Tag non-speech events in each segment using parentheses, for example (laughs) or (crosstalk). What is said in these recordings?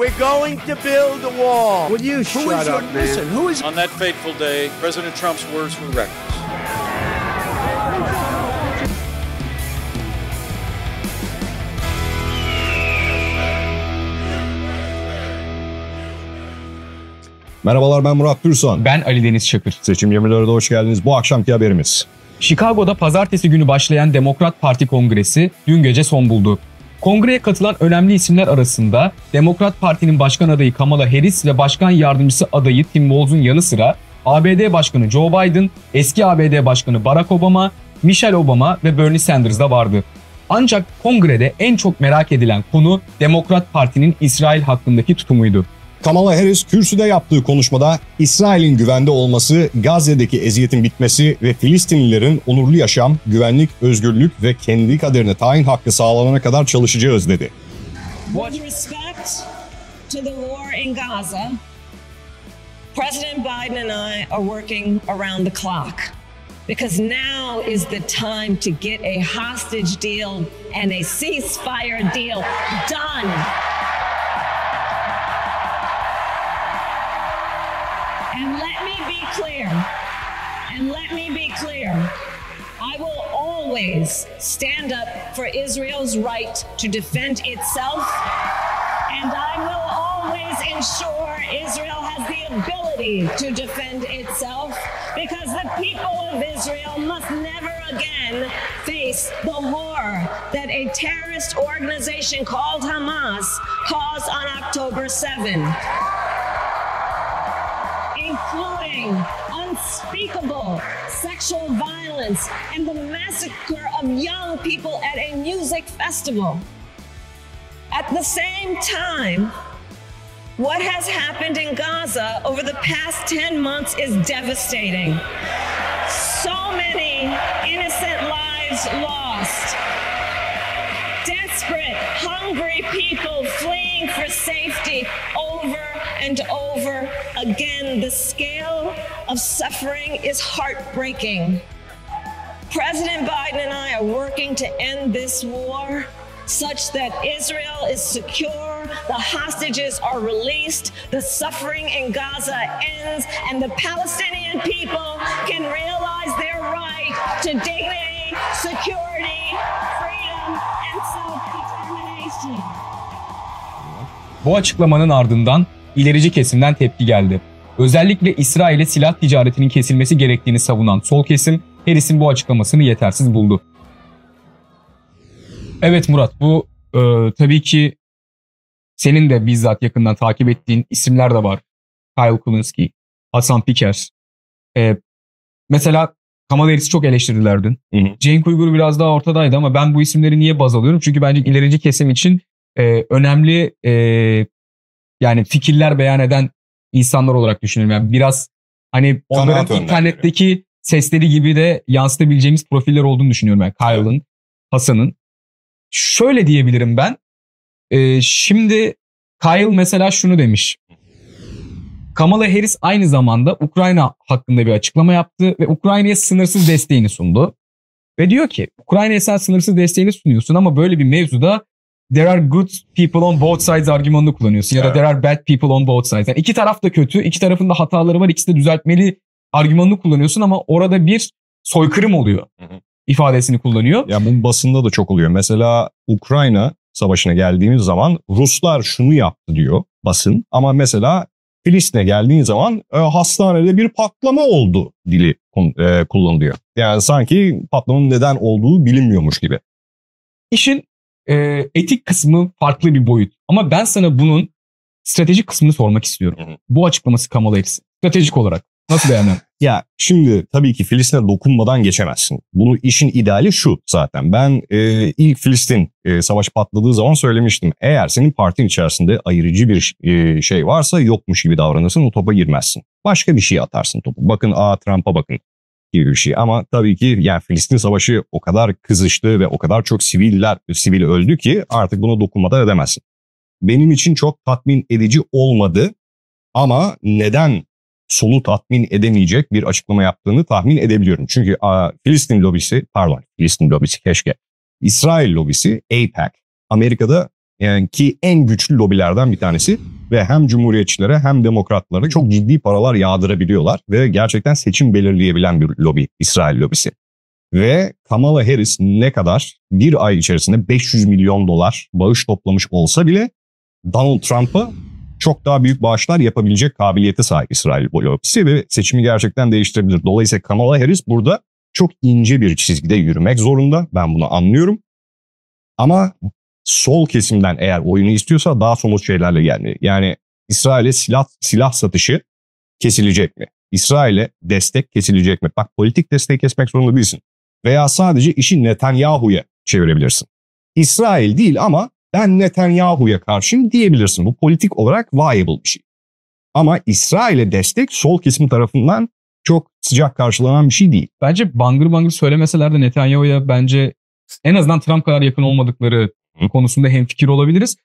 We're going to build a wall. Will you shut Who is up, your, man? Listen, who is On that fateful day, President Trump's words were reckless. Merhabalar ben Murat Türson. Ben Ali Deniz Çakır. Seçim 24'e hoş geldiniz. Bu akşamki haberimiz. Chicago'da pazartesi günü başlayan Demokrat Parti Kongresi dün gece son buldu. Kongreye katılan önemli isimler arasında Demokrat Parti'nin başkan adayı Kamala Harris ve başkan yardımcısı adayı Tim Walz'un yanı sıra ABD Başkanı Joe Biden, eski ABD Başkanı Barack Obama, Michelle Obama ve Bernie Sanders da vardı. Ancak kongrede en çok merak edilen konu Demokrat Parti'nin İsrail hakkındaki tutumuydu. Kamala Harris kürsüde yaptığı konuşmada İsrail'in güvende olması, Gazze'deki eziyetin bitmesi ve Filistinlilerin onurlu yaşam, güvenlik, özgürlük ve kendi kaderine tayin hakkı sağlanana kadar çalışacağız dedi. With respect to the war in Gaza, President Biden and I are working around the clock because now is the time to get a hostage deal and a ceasefire deal done. And let me be clear, and let me be clear. I will always stand up for Israel's right to defend itself, and I will always ensure Israel has the ability to defend itself. Because the people of Israel must never again face the horror that a terrorist organization called Hamas caused on October 7 unspeakable sexual violence and the massacre of young people at a music festival. At the same time, what has happened in Gaza over the past 10 months is devastating. So many innocent lives lost. Desperate, hungry people fleeing for safety over and over again. The scale of suffering is heartbreaking. President Biden and I are working to end this war such that Israel is secure, the hostages are released, the suffering in Gaza ends, and the Palestinian people can realize their right to dignity, security, freedom, and self-determination. Bu açıklamanın ardından ilerici kesimden tepki geldi. Özellikle İsrail'e silah ticaretinin kesilmesi gerektiğini savunan sol kesim Harris'in bu açıklamasını yetersiz buldu. Evet Murat bu e, tabii ki senin de bizzat yakından takip ettiğin isimler de var. Kyle Kulinski, Hasan Piker. E, mesela Kamala Harris'i çok eleştirdiler dün. Hı hı. Cenk Uygur biraz daha ortadaydı ama ben bu isimleri niye baz alıyorum? Çünkü bence ilerici kesim için e, önemli e, yani fikirler beyan eden insanlar olarak düşünüyorum. Yani biraz hani onların internetteki sesleri gibi de yansıtabileceğimiz profiller olduğunu düşünüyorum. Yani Kyle'ın, Hasan'ın. Şöyle diyebilirim ben. E, şimdi Kyle mesela şunu demiş. Kamala Harris aynı zamanda Ukrayna hakkında bir açıklama yaptı ve Ukrayna'ya sınırsız desteğini sundu. Ve diyor ki Ukrayna'ya sen sınırsız desteğini sunuyorsun ama böyle bir mevzuda there are good people on both sides argümanını kullanıyorsun ya da Evet. there are bad people on both sides. Yani iki taraf da kötü, iki tarafın da hataları var, ikisi de düzeltmeli argümanını kullanıyorsun ama orada bir soykırım oluyor Hı hı. ifadesini kullanıyor. Ya bu basında da çok oluyor. Mesela Ukrayna savaşına geldiğimiz zaman Ruslar şunu yaptı diyor basın. Ama mesela Filistin'e geldiğin zaman e, hastanede bir patlama oldu dili e, kullanılıyor. Yani sanki patlamanın neden olduğu bilinmiyormuş gibi. İşin e, etik kısmı farklı bir boyut. Ama ben sana bunun stratejik kısmını sormak istiyorum. Hı hı. Bu açıklaması Kamala Harris'in. Stratejik olarak. Nasıl beğendin? (laughs) Ya şimdi tabii ki Filistin'e dokunmadan geçemezsin. Bunu işin ideali şu zaten. Ben e, ilk Filistin e, savaşı patladığı zaman söylemiştim. Eğer senin partin içerisinde ayırıcı bir e, şey varsa yokmuş gibi davranırsın o topa girmezsin. Başka bir şey atarsın topu. Bakın aa Trump'a bakın gibi bir şey. Ama tabii ki yani Filistin savaşı o kadar kızıştı ve o kadar çok siviller sivil öldü ki artık buna dokunmadan edemezsin. Benim için çok tatmin edici olmadı ama neden solu tatmin edemeyecek bir açıklama yaptığını tahmin edebiliyorum. Çünkü a, Filistin lobisi, pardon Filistin lobisi keşke, İsrail lobisi AIPAC, Amerika'da Yani ki en güçlü lobilerden bir tanesi ve hem cumhuriyetçilere hem demokratlara çok ciddi paralar yağdırabiliyorlar ve gerçekten seçim belirleyebilen bir lobi İsrail lobisi. Ve Kamala Harris ne kadar bir ay içerisinde 500 milyon dolar bağış toplamış olsa bile Donald Trump'a çok daha büyük bağışlar yapabilecek kabiliyete sahip İsrail lobisi ve seçimi gerçekten değiştirebilir. Dolayısıyla Kamala Harris burada çok ince bir çizgide yürümek zorunda. Ben bunu anlıyorum. Ama sol kesimden eğer oyunu istiyorsa daha somut şeylerle gelmeli. Yani İsrail'e silah, silah satışı kesilecek mi? İsrail'e destek kesilecek mi? Bak politik destek kesmek zorunda değilsin. Veya sadece işi Netanyahu'ya çevirebilirsin. İsrail değil ama ben Netanyahu'ya karşıyım diyebilirsin. Bu politik olarak viable bir şey. Ama İsrail'e destek sol kesim tarafından çok sıcak karşılanan bir şey değil. Bence bangır bangır söylemeseler de Netanyahu'ya bence en azından Trump kadar yakın olmadıkları. Konusunda hemfikir olabiliriz.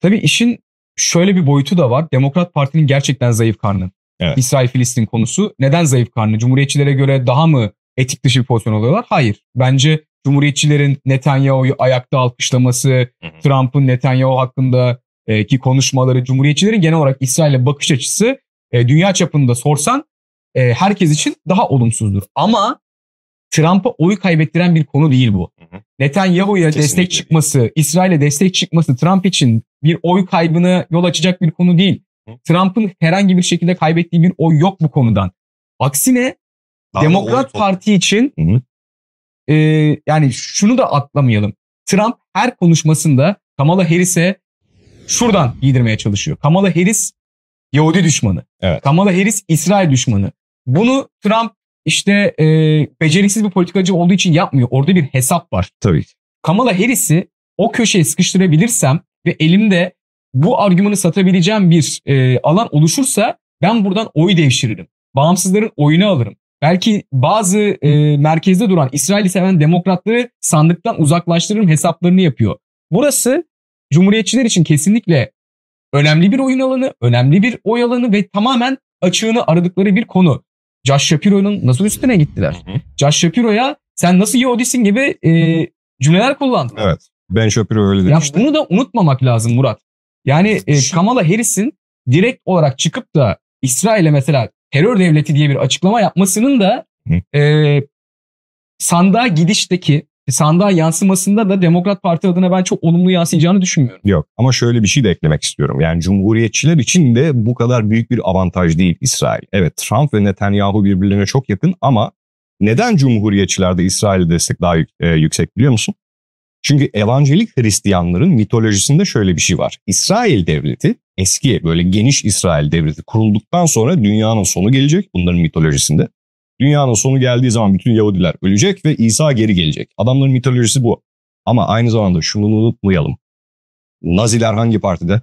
Tabii işin şöyle bir boyutu da var. Demokrat Parti'nin gerçekten zayıf karnı. Evet. İsrail-Filistin konusu. Neden zayıf karnı? Cumhuriyetçilere göre daha mı etik dışı bir pozisyon alıyorlar? Hayır. Bence Cumhuriyetçilerin Netanyahu'yu ayakta alkışlaması. Trump'ın Netanyahu hakkında e, ki konuşmaları, Cumhuriyetçilerin genel olarak İsrail'e bakış açısı e, dünya çapında sorsan e, herkes için daha olumsuzdur. Ama Trump'a oy kaybettiren bir konu değil bu. Hı hı. Netanyahu'ya destek çıkması, İsrail'e destek çıkması Trump için bir oy kaybına yol açacak bir konu değil. Trump'ın herhangi bir şekilde kaybettiği bir oy yok bu konudan. Aksine Daha da Demokrat Parti için Hı hı. e, yani şunu da atlamayalım. Trump her konuşmasında Kamala Harris'e şuradan giydirmeye çalışıyor. Kamala Harris Yahudi düşmanı. Evet. Kamala Harris İsrail düşmanı. Bunu Trump işte e, beceriksiz bir politikacı olduğu için yapmıyor. Orada bir hesap var. Tabii. Kamala Harris'i o köşeye sıkıştırabilirsem ve elimde bu argümanı satabileceğim bir e, alan oluşursa ben buradan oy devşiririm. Bağımsızların oyunu alırım. Belki bazı e, merkezde duran İsrail'i seven demokratları sandıktan uzaklaştırırım hesaplarını yapıyor. Burası Cumhuriyetçiler için kesinlikle önemli bir oyun alanı, önemli bir oy alanı ve tamamen açığını aradıkları bir konu. Josh Shapiro'nun nasıl üstüne gittiler? Hı hı. Josh Shapiro'ya sen nasıl Yahudisin gibi e, cümleler kullandılar. Evet. Ben Shapiro öyle Ya demişti. bunu da unutmamak lazım Murat. Yani e, Kamala Harris'in direkt olarak çıkıp da İsrail'e mesela terör devleti diye bir açıklama yapmasının da Hı. e, sandığa gidişteki sandığa yansımasında da Demokrat Parti adına ben çok olumlu yansıyacağını düşünmüyorum. Yok ama şöyle bir şey de eklemek istiyorum. Yani cumhuriyetçiler için de bu kadar büyük bir avantaj değil İsrail. Evet Trump ve Netanyahu birbirlerine çok yakın ama neden cumhuriyetçilerde İsrail'e destek daha e, yüksek biliyor musun? Çünkü evangelik Hristiyanların mitolojisinde şöyle bir şey var. İsrail devleti eski böyle geniş İsrail devleti kurulduktan sonra dünyanın sonu gelecek bunların mitolojisinde. Dünyanın sonu geldiği zaman bütün Yahudiler ölecek ve İsa geri gelecek. Adamların mitolojisi bu. Ama aynı zamanda şunu unutmayalım. Naziler hangi partide?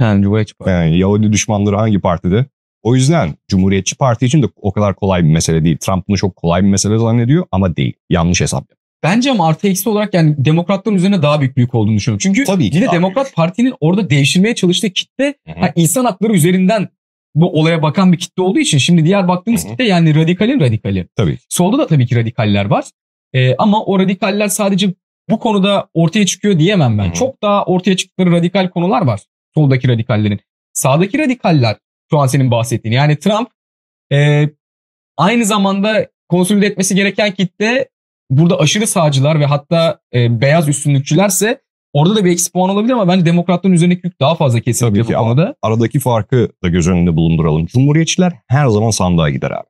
Yani Cumhuriyetçi Parti. Yani Yahudi düşmanları hangi partide? O yüzden Cumhuriyetçi Parti için de o kadar kolay bir mesele değil. Trump bunu çok kolay bir mesele zannediyor ama değil. Yanlış hesap. Bence ama artı eksi olarak yani demokratların üzerine daha büyük büyük olduğunu düşünüyorum. Çünkü Tabii ki yine Demokrat Parti'nin orada devşirmeye çalıştığı kitle ha, insan hakları üzerinden bu olaya bakan bir kitle olduğu için şimdi diğer baktığımız kitle yani radikalin radikali. Tabii. Solda da tabii ki radikaller var. Ee, ama o radikaller sadece bu konuda ortaya çıkıyor diyemem ben. Hı hı. Çok daha ortaya çıktıkları radikal konular var soldaki radikallerin. Sağdaki radikaller şu an senin bahsettiğin. Yani Trump e, aynı zamanda konsolide etmesi gereken kitle burada aşırı sağcılar ve hatta e, beyaz üstünlükçülerse orada da bir eksi puan olabilir ama bence demokratların üzerindeki yük daha fazla kesinlikle Tabii bu ki ama- konuda. Aradaki farkı da göz önünde bulunduralım. Cumhuriyetçiler her zaman sandığa gider abi.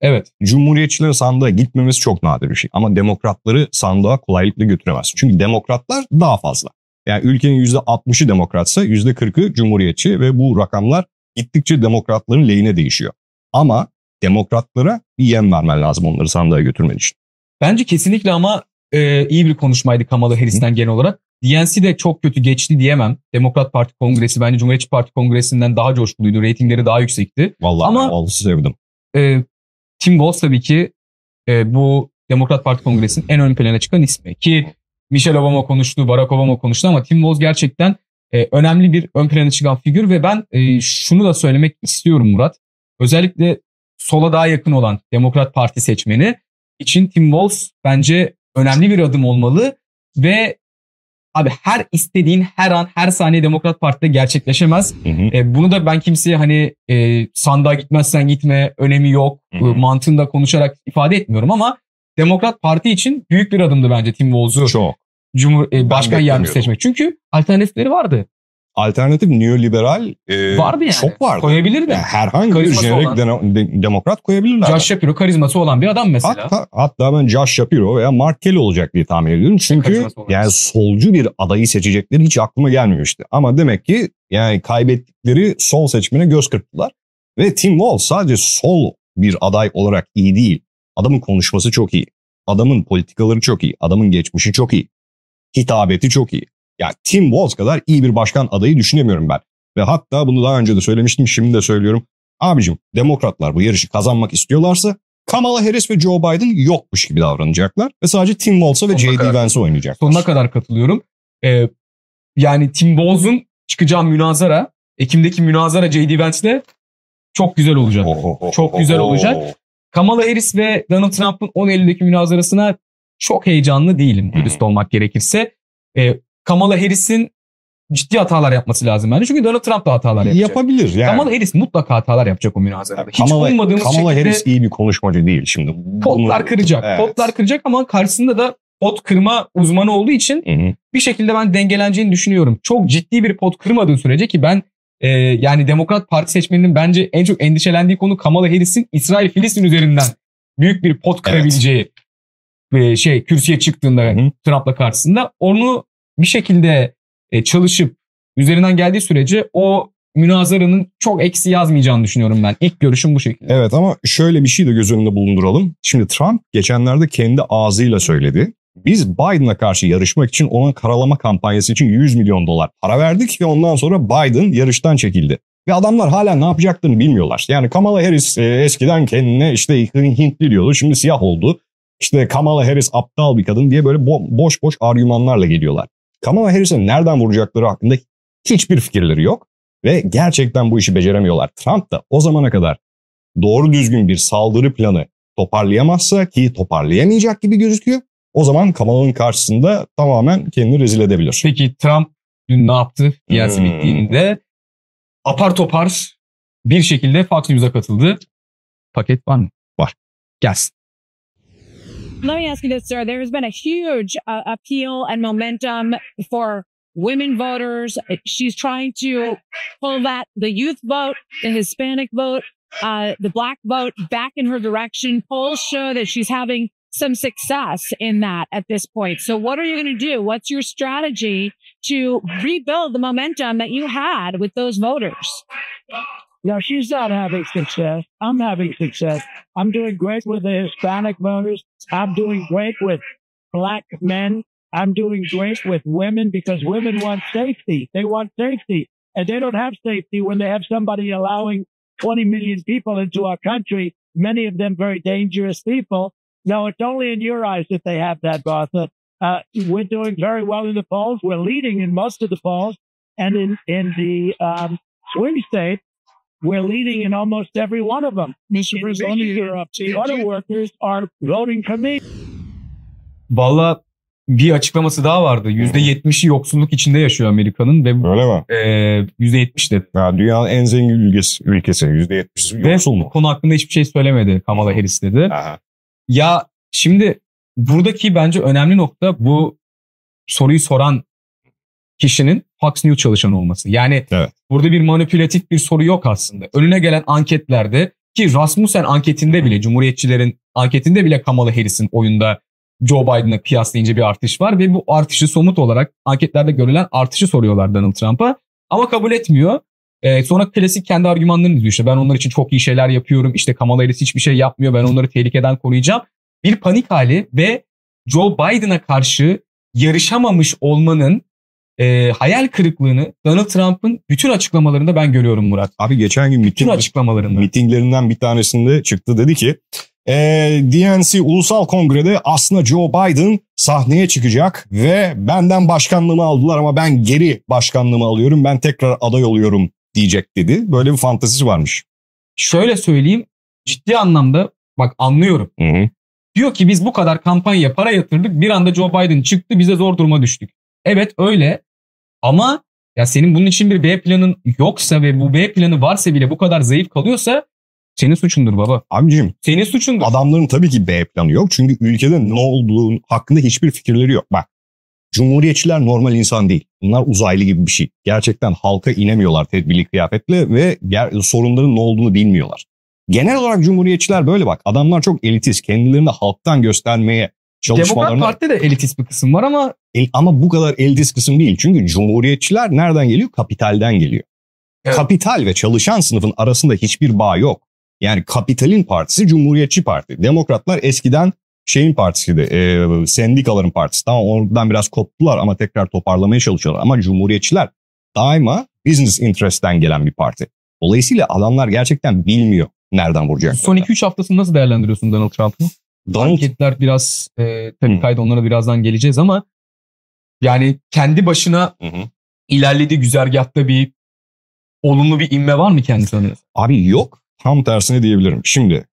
Evet. Cumhuriyetçilerin sandığa gitmemesi çok nadir bir şey. Ama demokratları sandığa kolaylıkla götüremez. Çünkü demokratlar daha fazla. Yani ülkenin %60'ı demokratsa %40'ı cumhuriyetçi ve bu rakamlar gittikçe demokratların lehine değişiyor. Ama demokratlara bir yem vermen lazım onları sandığa götürmen için. Bence kesinlikle ama e, iyi bir konuşmaydı Kamala Harris'ten genel olarak. DNC de çok kötü geçti diyemem. Demokrat Parti Kongresi bence Cumhuriyetçi Parti Kongresi'nden daha coşkuluydu. Reytingleri daha yüksekti. Vallahi Ama- Wallace'ı sevdim. E, Tim Walz tabii ki e, bu Demokrat Parti Kongresi'nin en ön plana çıkan ismi. Ki Michelle Obama konuştu, Barack Obama konuştu ama Tim Walz gerçekten e, önemli bir ön plana çıkan figür ve ben e, şunu da söylemek istiyorum Murat. Özellikle sola daha yakın olan Demokrat Parti seçmeni için Tim Walz bence önemli bir adım olmalı ve Abi her istediğin her an her saniye Demokrat Parti'de gerçekleşemez. Hı hı. E, bunu da ben kimseye hani e, sandığa gitmezsen gitme önemi yok Hı hı. e, mantığında konuşarak ifade etmiyorum ama Demokrat Parti için büyük bir adımdı bence Tim Walz'u Çok. Cumhur e, başkan yardımcısı seçmek. Çünkü alternatifleri vardı. Alternatif neoliberal e, Vardı yani. çok vardı. Koyabilirdi. Yani herhangi bir Karizması jenerik olan. de- demokrat koyabilirler. Josh Shapiro karizması olan bir adam mesela. Hatta, hatta ben Josh Shapiro veya Mark Kelly olacak diye tahmin ediyorum. Çünkü yani solcu bir adayı seçecekleri hiç aklıma gelmemişti. Ama demek ki yani kaybettikleri sol seçmene göz kırptılar. Ve Tim Walz sadece sol bir aday olarak iyi değil. Adamın konuşması çok iyi. Adamın politikaları çok iyi. Adamın geçmişi çok iyi. Hitabeti çok iyi. Yani Tim Walz kadar iyi bir başkan adayı düşünemiyorum ben. Ve hatta bunu daha önce de söylemiştim şimdi de söylüyorum. Abicim demokratlar bu yarışı kazanmak istiyorlarsa Kamala Harris ve Joe Biden yokmuş gibi davranacaklar. Ve sadece Tim Walz'a ve J.D. Vance'a oynayacaklar. Sonuna kadar katılıyorum. E, yani Tim Walz'un çıkacağı münazara Ekim'deki münazara J.D. Vance'le çok güzel olacak. Ohohoho. Çok güzel olacak. Kamala Harris ve Donald Trump'ın 10 Eylül'deki münazarasına çok heyecanlı değilim dürüst olmak gerekirse. Ee, Kamala Harris'in ciddi hatalar yapması lazım bence. Çünkü Donald Trump da hatalar yapacak. Yapabilir yani. Kamala Harris mutlaka hatalar yapacak o münazarada. Hiç Kamala, ummadığımız Kamala şekilde Harris iyi bir konuşmacı değil şimdi. potlar Bunu- kıracak. Evet. Potlar kıracak ama karşısında da pot kırma uzmanı olduğu için Hı hı. bir şekilde ben dengeleneceğini düşünüyorum. Çok ciddi bir pot kırmadığı sürece ki ben e, yani Demokrat Parti seçmeninin bence en çok endişelendiği konu Kamala Harris'in İsrail-Filistin üzerinden büyük bir pot kırabileceği e, şey kürsüye çıktığında Hı hı. Trump'la karşısında onu bir şekilde e, çalışıp üzerinden geldiği sürece o münazaranın çok eksi yazmayacağını düşünüyorum ben. İlk görüşüm bu şekilde. Evet ama şöyle bir şey de göz önünde bulunduralım. Şimdi Trump geçenlerde kendi ağzıyla söyledi. Biz Biden'a karşı yarışmak için ona karalama kampanyası için 100 milyon dolar para verdik ve ondan sonra Biden yarıştan çekildi. Ve adamlar hala ne yapacaklarını bilmiyorlar. Yani Kamala Harris e, eskiden kendine işte Hintli diyordu şimdi siyah oldu. İşte Kamala Harris aptal bir kadın diye böyle bo- boş boş argümanlarla geliyorlar. Kamala Harris'e nereden vuracakları hakkında hiçbir fikirleri yok. Ve gerçekten bu işi beceremiyorlar. Trump da o zamana kadar doğru düzgün bir saldırı planı toparlayamazsa ki toparlayamayacak gibi gözüküyor. O zaman Kamala'nın karşısında tamamen kendini rezil edebilir. Peki Trump dün ne yaptı? Piyasa Hmm. bittiğinde apar topar bir şekilde Fox News'a katıldı. Paket var mı? Var. Gelsin. Let me ask you this, sir. There has been a huge uh, appeal and momentum for women voters. She's trying to pull that the youth vote, the Hispanic vote, uh, the black vote back in her direction. Polls show that she's having some success in that at this point. So, what are you going to do? What's your strategy to rebuild the momentum that you had with those voters? No, she's not having success. I'm having success. I'm doing great with the Hispanic voters. I'm doing great with black men. I'm doing great with women because women want safety. They want safety. And they don't have safety when they have somebody allowing 20 million people into our country, many of them very dangerous people. No, it's only in your eyes that they have that, Martha. Uh, we're doing very well in the polls. We're leading in most of the polls. And in, in the um, swing states, we're leading in almost every one of them. Mr. President, The auto workers are voting for me. Valla bir açıklaması daha vardı. %70'i yoksulluk içinde yaşıyor Amerika'nın ve Öyle mi? e, %70 dedi. Ya dünyanın en zengin ülkesi, ülkesi %70'si Ve yoksul bu mu? konu hakkında hiçbir şey söylemedi Kamala Harris dedi. Aha. Ya şimdi buradaki bence önemli nokta bu soruyu soran kişinin Fox News çalışanı olması. Yani Evet. burada bir manipülatif bir soru yok aslında. Önüne gelen anketlerde ki Rasmussen anketinde bile Cumhuriyetçilerin anketinde bile Kamala Harris'in oyunda Joe Biden'a kıyaslayınca bir artış var ve bu artışı somut olarak anketlerde görülen artışı soruyorlar Donald Trump'a ama kabul etmiyor. Ee, sonra klasik kendi argümanlarını diyor işte ben onlar için çok iyi şeyler yapıyorum işte Kamala Harris hiçbir şey yapmıyor ben onları tehlikeden koruyacağım. Bir panik hali ve Joe Biden'a karşı yarışamamış olmanın e, hayal kırıklığını Donald Trump'ın bütün açıklamalarında ben görüyorum Murat. Abi geçen gün Bütün miting, açıklamalarında. mitinglerinden bir tanesinde çıktı dedi ki e, DNC Ulusal Kongre'de aslında Joe Biden sahneye çıkacak ve benden başkanlığımı aldılar ama ben geri başkanlığımı alıyorum ben tekrar aday oluyorum diyecek dedi. Böyle bir fantezisi varmış. Şöyle söyleyeyim ciddi anlamda bak anlıyorum. Hı hı. Diyor ki biz bu kadar kampanya para yatırdık bir anda Joe Biden çıktı bize zor duruma düştük. Evet öyle ama ya senin bunun için bir B planın yoksa ve bu B planı varsa bile bu kadar zayıf kalıyorsa senin suçundur baba. Abicim Senin suçundur. adamların tabii ki B planı yok. Çünkü ülkede ne olduğu hakkında hiçbir fikirleri yok. Bak Cumhuriyetçiler normal insan değil. Bunlar uzaylı gibi bir şey. Gerçekten halka inemiyorlar tedbirli kıyafetle ve sorunların ne olduğunu bilmiyorlar. Genel olarak Cumhuriyetçiler böyle bak. Adamlar çok elitist. Kendilerini halktan göstermeye Demokrat çalışmalarına... Parti'de de elitist bir kısım var ama El- ama bu kadar elitist kısım değil. Çünkü Cumhuriyetçiler nereden geliyor? Kapitalden geliyor. Evet. Kapital ve çalışan sınıfın arasında hiçbir bağ yok. Yani kapitalin partisi Cumhuriyetçi Parti. Demokratlar eskiden şeyin partisiydi, e, sendikaların partisi. Tamam oradan biraz koptular ama tekrar toparlamaya çalışıyorlar. Ama Cumhuriyetçiler daima business interest'ten gelen bir parti. Dolayısıyla adamlar gerçekten bilmiyor nereden vuracak. son 2-3 haftasını nasıl değerlendiriyorsun Donald Trump'ın? Anketler biraz e, tabii Hı. kayda onlara birazdan geleceğiz ama yani kendi başına Hı hı. ilerlediği güzergahta bir olumlu bir inme var mı kendisi adına? Abi yok. Tam tersine diyebilirim. Şimdi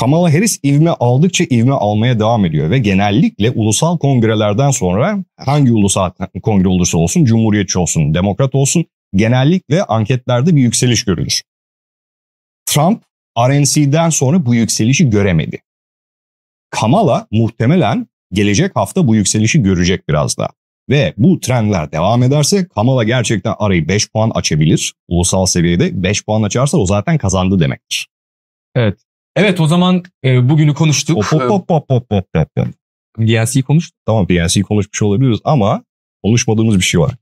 Kamala Harris ivme aldıkça ivme almaya devam ediyor ve genellikle ulusal kongrelerden sonra hangi ulusal kongre olursa olsun, cumhuriyetçi olsun, demokrat olsun genellikle anketlerde bir yükseliş görülür. Trump RNC'den sonra bu yükselişi göremedi. Kamala muhtemelen gelecek hafta bu yükselişi görecek biraz daha. Ve bu trendler devam ederse Kamala gerçekten arayı 5 puan açabilir. Ulusal seviyede 5 puan açarsa o zaten kazandı demektir. Evet o zaman e, bugünü konuştuk. Hop hop hop hop hop hop hop. hop. DNC konuştuk. Tamam PNC konuşmuş olabiliriz ama konuşmadığımız bir şey var.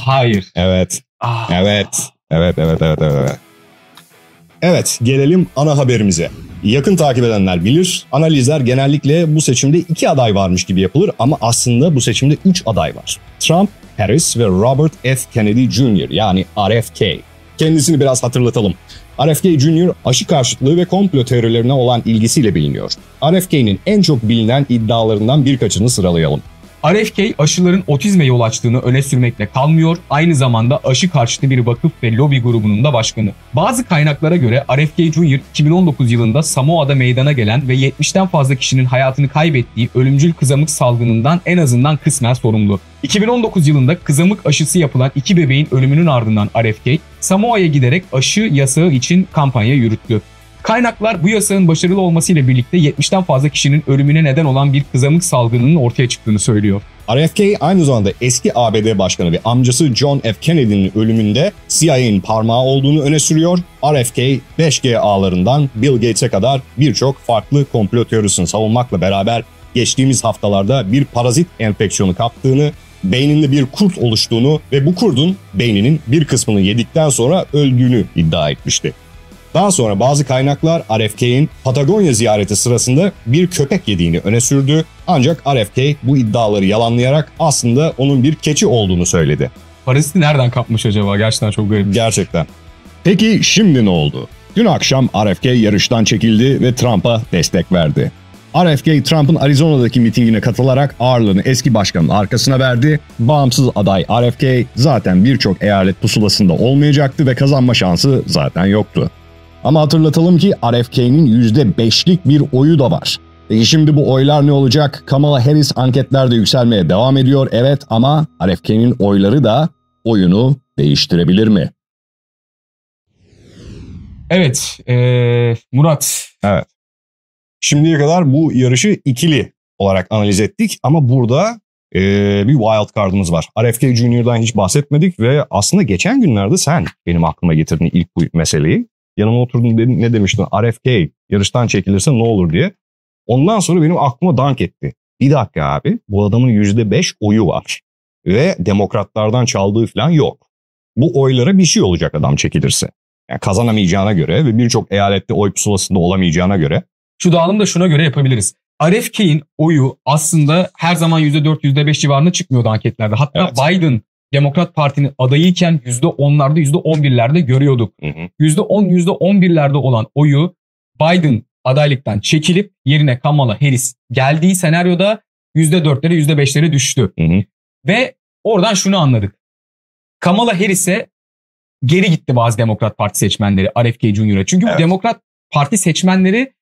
Hayır. Evet, Ah. evet, evet, evet, evet, evet. evet. Evet, gelelim ana haberimize. Yakın takip edenler bilir, analizler genellikle bu seçimde iki aday varmış gibi yapılır ama aslında bu seçimde üç aday var. Trump, Harris ve Robert F. Kennedy Jr. yani RFK. Kendisini biraz hatırlatalım. RFK Jr. aşı karşıtlığı ve komplo teorilerine olan ilgisiyle biliniyor. RFK'nin en çok bilinen iddialarından birkaçını sıralayalım. RFK aşıların otizme yol açtığını öne sürmekle kalmıyor, aynı zamanda aşı karşıtı bir vakıf ve lobi grubunun da başkanı. Bazı kaynaklara göre RFK Jr. 2019 yılında Samoa'da meydana gelen ve 70'ten fazla kişinin hayatını kaybettiği ölümcül kızamık salgınından en azından kısmen sorumlu. 2019 yılında kızamık aşısı yapılan iki bebeğin ölümünün ardından RFK, Samoa'ya giderek aşı yasağı için kampanya yürüttü. Kaynaklar bu yasağın başarılı olmasıyla birlikte 70'ten fazla kişinin ölümüne neden olan bir kızamık salgınının ortaya çıktığını söylüyor. RFK aynı zamanda eski ABD Başkanı ve amcası John F. Kennedy'nin ölümünde CIA'nin parmağı olduğunu öne sürüyor. RFK 5G ağlarından Bill Gates'e kadar birçok farklı komplo teorisini savunmakla beraber geçtiğimiz haftalarda bir parazit enfeksiyonu kaptığını, beyninde bir kurt oluştuğunu ve bu kurdun beyninin bir kısmını yedikten sonra öldüğünü iddia etmişti. Daha sonra bazı kaynaklar RFK'in Patagonya ziyareti sırasında bir köpek yediğini öne sürdü. Ancak RFK bu iddiaları yalanlayarak aslında onun bir keçi olduğunu söyledi. Paraziti nereden kapmış acaba? Gerçekten çok garip. Gerçekten. Peki şimdi ne oldu? Dün akşam RFK yarıştan çekildi ve Trump'a destek verdi. RFK Trump'ın Arizona'daki mitingine katılarak ağırlığını eski başkanın arkasına verdi. Bağımsız aday RFK zaten birçok eyalet pusulasında olmayacaktı ve kazanma şansı zaten yoktu. Ama hatırlatalım ki RFK'nin %5'lik bir oyu da var. Peki şimdi bu oylar ne olacak? Kamala Harris anketlerde yükselmeye devam ediyor evet ama RFK'nin oyları da oyunu değiştirebilir mi? Evet, eee, Murat. Şimdiye kadar bu yarışı ikili olarak analiz ettik ama burada e, bir wild card'ımız var. RFK Junior'dan hiç bahsetmedik ve aslında geçen günlerde sen benim aklıma getirdin ilk bu meseleyi. Yanıma oturdun dedin, ne demiştin? RFK yarıştan çekilirse ne olur diye. Ondan sonra benim aklıma dank etti. Bir dakika abi bu adamın %5 oyu var ve demokratlardan çaldığı falan yok. Bu oylara bir şey olacak adam çekilirse. Yani kazanamayacağına göre ve birçok eyalette oy pusulasında olamayacağına göre Şu dağılımı da şuna göre yapabiliriz. RFK'in oyu aslında her zaman %4, %5 civarında çıkmıyordu anketlerde. Hatta Evet. Biden Demokrat Parti'nin adayıyken %10'larda, %11'lerde görüyorduk. Hı hı. %10, %11'lerde olan oyu Biden adaylıktan çekilip yerine Kamala Harris geldiği senaryoda %4'lere, %5'lere düştü. Hı hı. Ve oradan şunu anladık. Kamala Harris'e geri gitti bazı Demokrat Parti seçmenleri RFK Jr.'a. Çünkü Evet. Demokrat Parti seçmenleri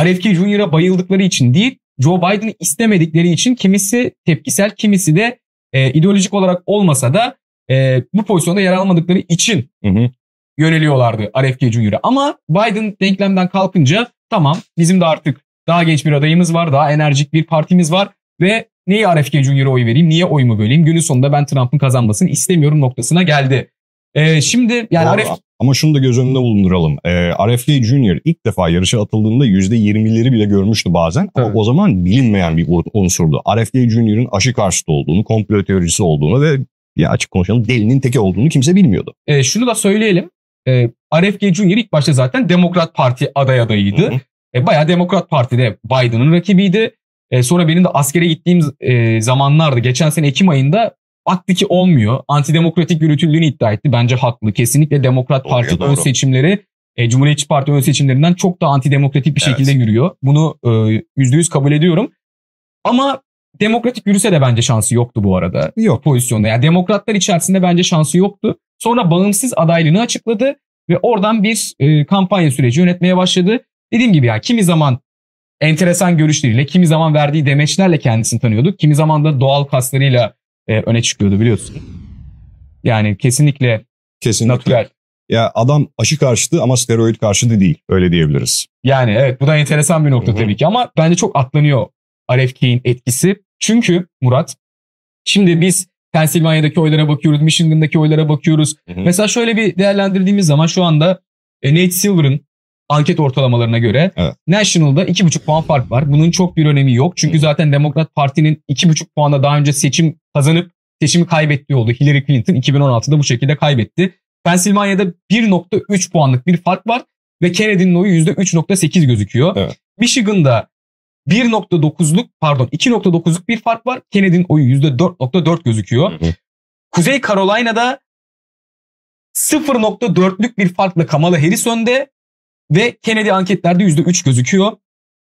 RFK Jr.'a bayıldıkları için değil, Joe Biden'ı istemedikleri için kimisi tepkisel, kimisi de e, ideolojik olarak olmasa da e, bu pozisyonda yer almadıkları için Hı hı. yöneliyorlardı RFK Jr.'a. Ama Biden denklemden kalkınca tamam bizim de artık daha genç bir adayımız var, daha enerjik bir partimiz var ve neyi RFK Jr.'a oy vereyim, niye oyumu böleyim? Günün sonunda ben Trump'ın kazanmasını istemiyorum noktasına geldi. E, şimdi yani. RFK Ama şunu da göz önünde bulunduralım. Ee, RFK Jr. ilk defa yarışa atıldığında %20'leri bile görmüştü bazen. Ama Evet. o zaman bilinmeyen bir un- unsurdu. RFK Jr.'ın aşı karşıtı olduğunu, komplo teorisi olduğunu ve ya açık konuşalım delinin teki olduğunu kimse bilmiyordu. E, şunu da söyleyelim. E, RFK Jr. ilk başta zaten Demokrat Parti aday adayıydı. Hı hı. E, bayağı Demokrat Parti'de Biden'ın rakibiydi. E, sonra benim de askere gittiğim e, zamanlarda geçen sene Ekim ayında baktı ki olmuyor. Antidemokratik yürütüldüğünü iddia etti. Bence haklı. Kesinlikle Demokrat Parti doğru. ön seçimleri e, Cumhuriyetçi Parti ön seçimlerinden çok daha antidemokratik bir Evet. şekilde yürüyor. Bunu e, yüzde yüz kabul ediyorum. Ama demokratik yürüse de bence şansı yoktu bu arada Yok. pozisyonda. Yani demokratlar içerisinde bence şansı yoktu. Sonra bağımsız adaylığını açıkladı ve oradan bir e, kampanya süreci yönetmeye başladı. Dediğim gibi ya kimi zaman enteresan görüşleriyle, kimi zaman verdiği demeçlerle kendisini tanıyorduk. Kimi zaman da doğal kaslarıyla e, öne çıkıyordu biliyorsun. Yani kesinlikle Kesinlikle. natürel. Ya adam aşı karşıtı ama steroid karşıtı değil. Öyle diyebiliriz. Yani evet bu da enteresan bir nokta Hı hı. tabii ki ama bence çok atlanıyor RFK'in etkisi. Çünkü Murat şimdi biz Pensilvanya'daki oylara bakıyoruz, Michigan'daki oylara bakıyoruz. Hı hı. Mesela şöyle bir değerlendirdiğimiz zaman şu anda e, Nate Silver'ın anket ortalamalarına göre Evet. National'da 2,5 puan fark var. Bunun çok bir önemi yok. Çünkü zaten Demokrat Parti'nin 2,5 puanla daha önce seçim kazanıp seçimi kaybettiği oldu. Hillary Clinton 2016'da bu şekilde kaybetti. Pensilvanya'da 1.3 puanlık bir fark var ve Kennedy'nin oyu %3.8 gözüküyor. Evet. Michigan'da 1.9'luk pardon 2.9'luk bir fark var. Kennedy'nin oyu %4.4 gözüküyor. Hı hı. Kuzey Carolina'da 0.4'lük bir farkla Kamala Harris önde ve Kennedy anketlerde %3 gözüküyor.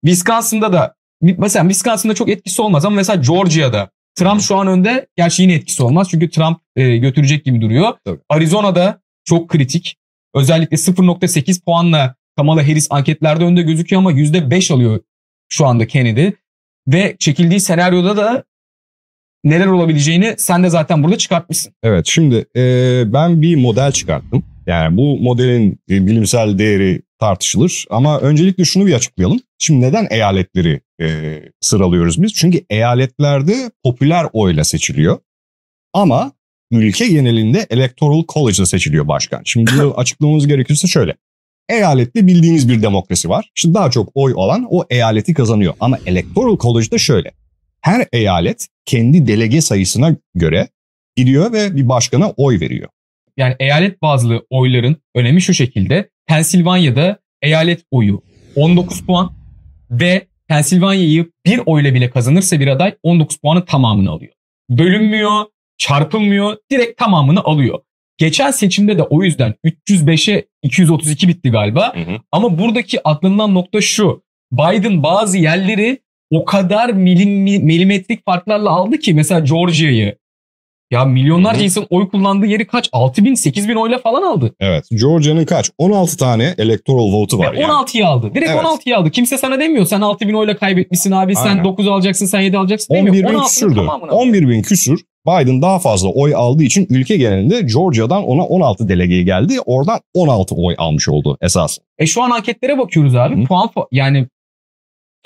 Wisconsin'da da mesela Wisconsin'da çok etkisi olmaz ama mesela Georgia'da Trump şu an önde. Gerçi yine etkisi olmaz çünkü Trump e, götürecek gibi duruyor. Tabii. Arizona'da çok kritik. Özellikle 0.8 puanla Kamala Harris anketlerde önde gözüküyor ama %5 alıyor şu anda Kennedy. Ve çekildiği senaryoda da neler olabileceğini sen de zaten burada çıkartmışsın. Evet şimdi e, ben bir model çıkarttım. Yani bu modelin e, bilimsel değeri tartışılır ama öncelikle şunu bir açıklayalım. Şimdi neden eyaletleri e, sıralıyoruz biz? Çünkü eyaletlerde popüler oyla seçiliyor ama ülke genelinde Electoral College'da seçiliyor başkan. Şimdi bunu (laughs) açıklamamız gerekirse şöyle. Eyalette bildiğimiz bir demokrasi var. İşte daha çok oy olan o eyaleti kazanıyor. Ama Electoral College'da şöyle. Her eyalet kendi delege sayısına göre gidiyor ve bir başkana oy veriyor. Yani eyalet bazlı oyların önemi şu şekilde. Pensilvanya'da eyalet oyu 19 puan ve Pensilvanya'yı bir oyla bile kazanırsa bir aday 19 puanın tamamını alıyor. Bölünmüyor, çarpılmıyor, direkt tamamını alıyor. Geçen seçimde de o yüzden 305'e 232 bitti galiba. Ama buradaki atlanılan nokta şu. Biden bazı yerleri o kadar milim, milimetrik farklarla aldı ki mesela Georgia'yı. Ya milyonlarca insan oy kullandığı yeri kaç? 6 bin, 8 bin oyla falan aldı. Evet. Georgia'nın kaç? 16 tane electoral vote'u var yani. 16'yı aldı. Direkt Evet. 16'yı aldı. Kimse sana demiyor. Sen 6 bin oyla kaybetmişsin abi. Sen Aynen. 9 alacaksın, sen 7 alacaksın demiyor. 11 bin 16'nın küsürdü. tamamını alıyor. 11 bin küsür. Biden daha fazla oy aldığı için ülke genelinde Georgia'dan ona 16 delege geldi. Oradan 16 oy almış oldu esas. E şu an anketlere bakıyoruz abi. Hı. Puan yani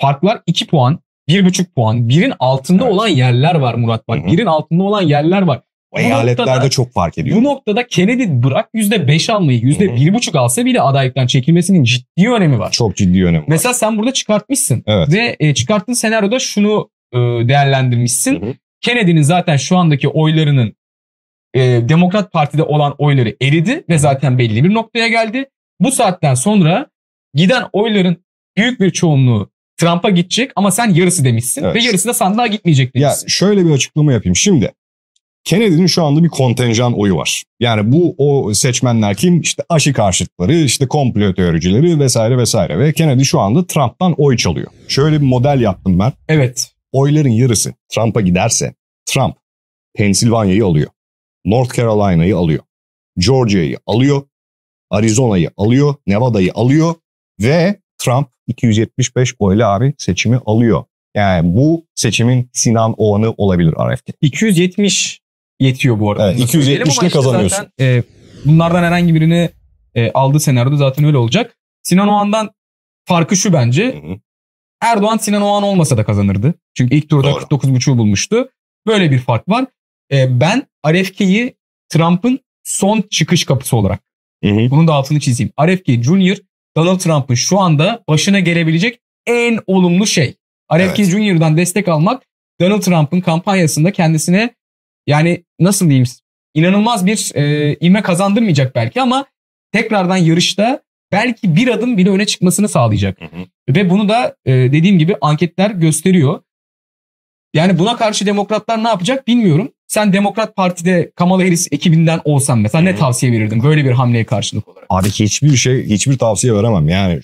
farklar 2 puan, 1,5 puan. Birin altında Evet. olan yerler var Murat bak. Hı hı. Birin altında olan yerler var. Bu eyaletlerde noktada- çok fark ediyor. Bu noktada Kennedy bırak %5 almayı, Hı hı. %1,5 alsa bile adaylıktan çekilmesinin ciddi önemi var. Çok ciddi önemi var. Mesela sen burada çıkartmışsın. Evet. Ve e, çıkarttığın senaryoda şunu e, değerlendirmişsin. Hı hı. Kennedy'nin zaten şu andaki oylarının e, Demokrat Parti'de olan oyları eridi ve zaten belli bir noktaya geldi. Bu saatten sonra giden oyların büyük bir çoğunluğu Trump'a gidecek ama sen yarısı demişsin Evet. ve yarısı da sandığa gitmeyecek Ya demişsin. şöyle bir açıklama yapayım. Şimdi Kennedy'nin şu anda bir kontenjan oyu var. Yani bu o seçmenler kim? İşte aşı karşıtları, işte komplo teoricileri vesaire vesaire. Ve Kennedy şu anda Trump'tan oy çalıyor. Şöyle bir model yaptım ben. Evet. Oyların yarısı Trump'a giderse Trump Pensilvanya'yı alıyor. North Carolina'yı alıyor. Georgia'yı alıyor. Arizona'yı alıyor. Nevada'yı alıyor. Ve Trump 275 oyla abi seçimi alıyor. Yani bu seçimin Sinan Oğan'ı olabilir RFK. 270 yetiyor bu arada. Evet, Bunu söyleyelim 270'le ama işte kazanıyorsun. zaten, e, bunlardan herhangi birini e, aldığı senaryoda zaten öyle olacak. Sinan Oğan'dan farkı şu bence. Hı hı. Erdoğan Sinan Oğan olmasa da kazanırdı. Çünkü ilk turda Doğru. 49.5'u bulmuştu. Böyle bir fark var. E, ben RFK'yi Trump'ın son çıkış kapısı olarak Hı hı. bunun da altını çizeyim. RFK Jr. Donald Trump'ın şu anda başına gelebilecek en olumlu şey. RFK Evet. Jr.'dan destek almak Donald Trump'ın kampanyasında kendisine yani nasıl diyeyim inanılmaz bir e, ivme kazandırmayacak belki ama tekrardan yarışta belki bir adım bile öne çıkmasını sağlayacak. Hı hı. Ve bunu da e, dediğim gibi anketler gösteriyor. Yani buna karşı demokratlar ne yapacak bilmiyorum. Sen Demokrat Parti'de Kamala Harris ekibinden olsan mesela ne tavsiye verirdin böyle bir hamleye karşılık olarak? Abi hiçbir şey, hiçbir tavsiye veremem. Yani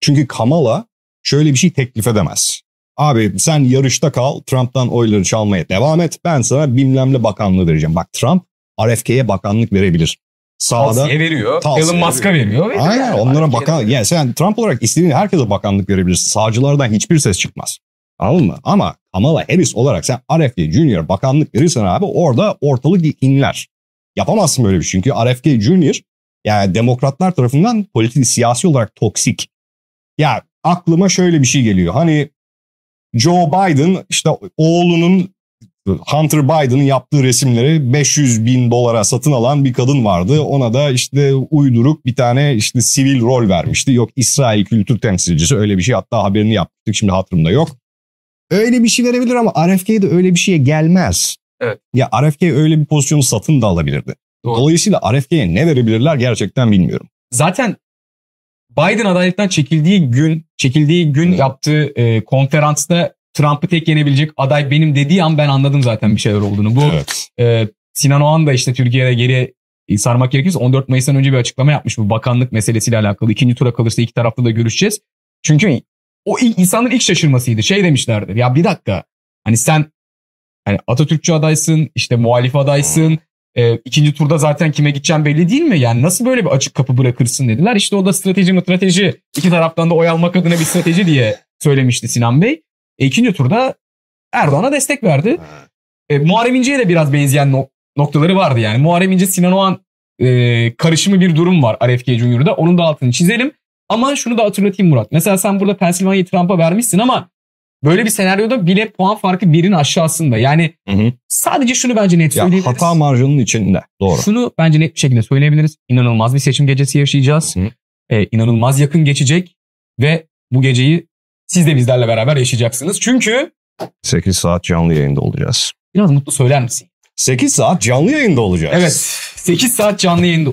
çünkü Kamala şöyle bir şey teklif edemez. Abi sen yarışta kal, Trump'tan oyları çalmaya devam et. Ben sana bilmem ne bakanlığı vereceğim. Bak Trump RFK'ye bakanlık verebilir. Sağda Tavsiye veriyor. Tavsiye Elon Musk'a veriyor. veriyor. Aynen Yani onlara bakan yani sen Trump olarak istediğin herkese bakanlık verebilirsin. Sağcılardan hiçbir ses çıkmaz. Anladın mı? Ama Kamala Harris olarak sen RFK Junior bakanlık verirsen abi orada ortalık inler. Yapamazsın böyle bir şey. Çünkü RFK Junior yani demokratlar tarafından politik siyasi olarak toksik. Ya aklıma şöyle bir şey geliyor. Hani Joe Biden işte oğlunun Hunter Biden'ın yaptığı resimleri 500 bin dolara satın alan bir kadın vardı. Ona da işte uyduruk bir tane işte sivil rol vermişti. Yok İsrail kültür temsilcisi öyle bir şey hatta haberini yaptık şimdi hatırımda yok. Öyle bir şey verebilir ama RFK de öyle bir şeye gelmez. Evet. Ya RFK öyle bir pozisyonu satın da alabilirdi. Doğru. Dolayısıyla RFK'ye ne verebilirler gerçekten bilmiyorum. Zaten Biden adaylıktan çekildiği gün, çekildiği gün Hı. yaptığı e, konferansta Trump'ı tek yenebilecek aday benim dediği an ben anladım zaten bir şeyler olduğunu. Bu Evet. e, Sinan Oğan da işte Türkiye'de geri sarmak gerekirse 14 Mayıs'tan önce bir açıklama yapmış bu bakanlık meselesiyle alakalı. İkinci tura kalırsa iki tarafta da görüşeceğiz. Çünkü o ilk, insanların ilk şaşırmasıydı. Şey demişlerdi ya bir dakika hani sen hani Atatürkçü adaysın işte muhalif adaysın. E, ikinci turda zaten kime gideceğim belli değil mi? Yani nasıl böyle bir açık kapı bırakırsın dediler. İşte o da strateji mi strateji. İki taraftan da oy almak adına bir strateji diye söylemişti Sinan Bey. E, ikinci turda Erdoğan'a destek verdi. E, Muharrem İnce'ye de biraz benzeyen no- noktaları vardı yani. Muharrem İnce Sinan Oğan e, karışımı bir durum var RFK Junior'da. Onun da altını çizelim. Ama şunu da hatırlatayım Murat. Mesela sen burada Pennsylvania'yı Trump'a vermişsin ama böyle bir senaryoda bile puan farkı birin aşağısında. Yani Hı hı. sadece şunu bence net Ya söyleyebiliriz. hata marjının içinde. Doğru. Şunu bence net bir şekilde söyleyebiliriz. İnanılmaz bir seçim gecesi yaşayacağız. Hı. Ee, inanılmaz yakın geçecek ve bu geceyi siz de bizlerle beraber yaşayacaksınız. Çünkü 8 saat canlı yayında olacağız. biraz mutlu söyler misin? 8 saat canlı yayında olacağız. Evet. 8 saat canlı yayında.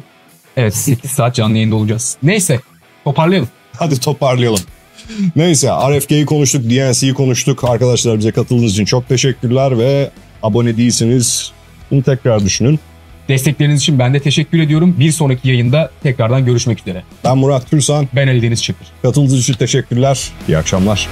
Evet 8 saat canlı yayında olacağız. Neyse toparlayalım. Hadi toparlayalım. Neyse RFK'yi konuştuk, DNC'yi konuştuk. Arkadaşlar bize katıldığınız için çok teşekkürler ve abone değilseniz bunu tekrar düşünün. Destekleriniz için ben de teşekkür ediyorum. Bir sonraki yayında tekrardan görüşmek üzere. Ben Murat Türsan. Ben Ali Deniz Çakır. Katıldığınız için teşekkürler. İyi akşamlar.